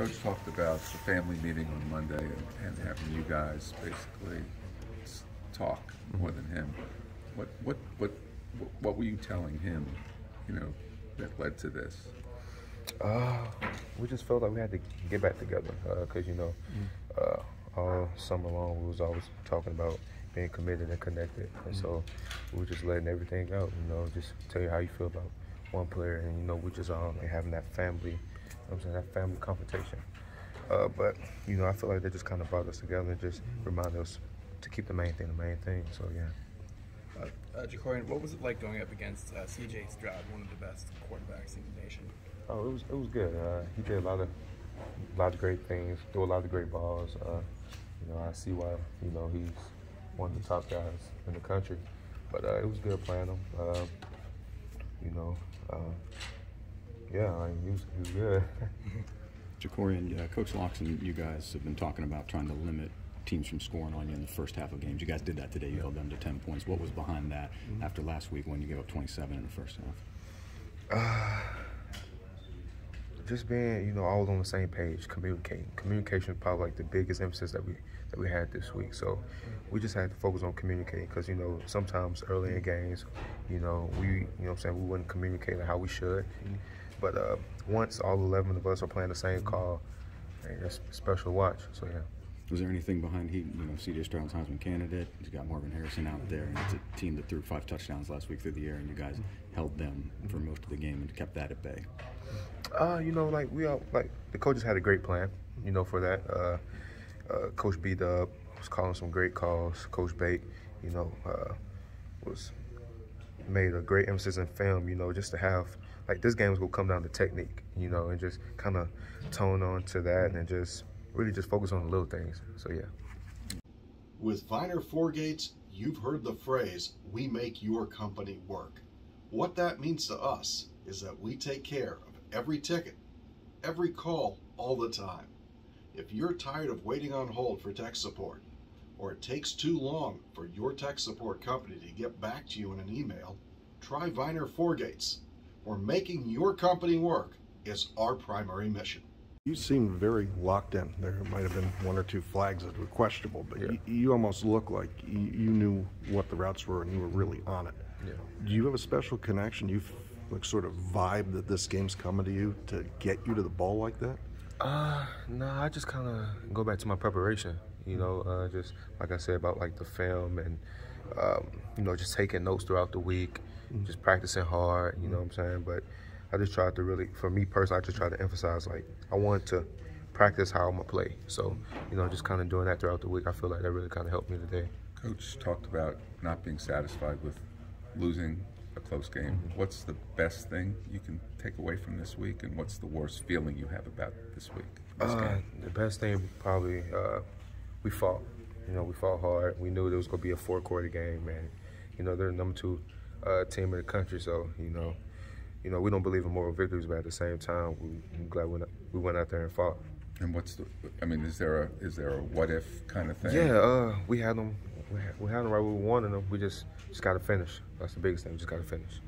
Coach talked about the family meeting on Monday and, and having you guys basically talk more than him. What, what, what, what were you telling him, you know, that led to this? Uh, we just felt like we had to get back together because you know, uh, all summer long we was always talking about being committed and connected, and so we were just letting everything out. You know, just tell you how you feel about one player, and you know, we just um and having that family, I'm saying that family confrontation. Uh, but you know, I feel like they just kind of brought us together and just reminded us to keep the main thing the main thing. So yeah. Uh, uh, Jakorian, what was it like going up against uh, C.J. Stroud, one of the best quarterbacks in the nation? Oh, it was it was good. Uh, he did a lot of a lot of great things, threw a lot of great balls. Uh, you know, I see why you know he's one of the top guys in the country. But uh, it was good playing him. Uh, you know, uh, yeah, I mean, he was he was good. Jakorian, uh, Coach Locks and you guys have been talking about trying to limit teams from scoring on you in the first half of games. You guys did that today. You held them to 10 points. What was behind that mm-hmm. after last week when you gave up 27 in the first half? Uh, just being, you know, all on the same page, communicating. Communication is probably like the biggest emphasis that we that we had this week. So we just had to focus on communicating because you know sometimes early in games, you know, we you know what I'm saying we wouldn't communicate how we should. Mm-hmm. But uh, once all 11 of us are playing the same call, it's special watch. So yeah. Was there anything behind he, you know, CJ Stroud's Heisman candidate? He's got Marvin Harrison out there, and it's a team that threw five touchdowns last week through the air, and you guys held them for most of the game and kept that at bay. Uh, you know, like we all like the coaches had a great plan, you know, for that. Uh, uh, Coach B Dub was calling some great calls. Coach Bate, you know, uh, was made a great emphasis in film, you know, just to have like this game was gonna come down to technique, you know, and just kind of tone on to that and just really just focus on the little things. So yeah. With Viner Four Gates, you've heard the phrase, we make your company work. What that means to us is that we take care of every ticket, every call, all the time. If you're tired of waiting on hold for tech support, or it takes too long for your tech support company to get back to you in an email, try Viner Four Gates, where making your company work is our primary mission. You seem very locked in. There might have been one or two flags that were questionable, but Yeah. you, you almost look like you, you knew what the routes were and you were really on it. Yeah. Do you have a special connection? You like sort of vibe that this game's coming to you to get you to the ball like that? Uh, no, I just kind of go back to my preparation. You know, uh, just like I said about like the film and um, you know just taking notes throughout the week, just practicing hard. You know what I'm saying? But I just tried to really, for me personally, I just tried to emphasize like I wanted to practice how I'm gonna play. So you know, just kind of doing that throughout the week. I feel like that really kind of helped me today. Coach talked about not being satisfied with losing a close game. What's the best thing you can take away from this week, and what's the worst feeling you have about this week? This Uh, the best thing probably uh, we fought. You know, we fought hard. We knew there was gonna be a four quarter game, and you know they're number two uh, team in the country. So you know, you know we don't believe in moral victories, but at the same time, we, I'm glad we went, we went out there and fought. And what's the? I mean, is there a is there a what if kind of thing? Yeah, uh, we had them. We had, we had them right where we wanted them. We just just got to finish. That's the biggest thing. We just got to finish.